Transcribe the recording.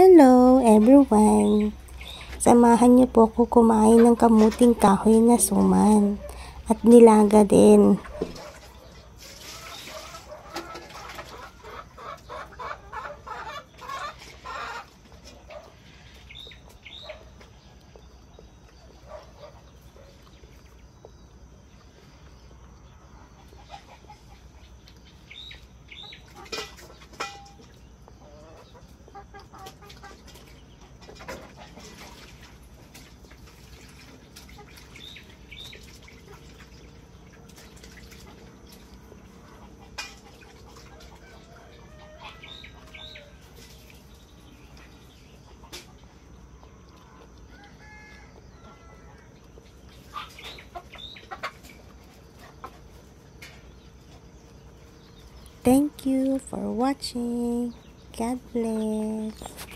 Hello everyone! Samahan niyo po ko kumain ng kamuting kahoy na suman at nilaga din. Thank you for watching. God bless.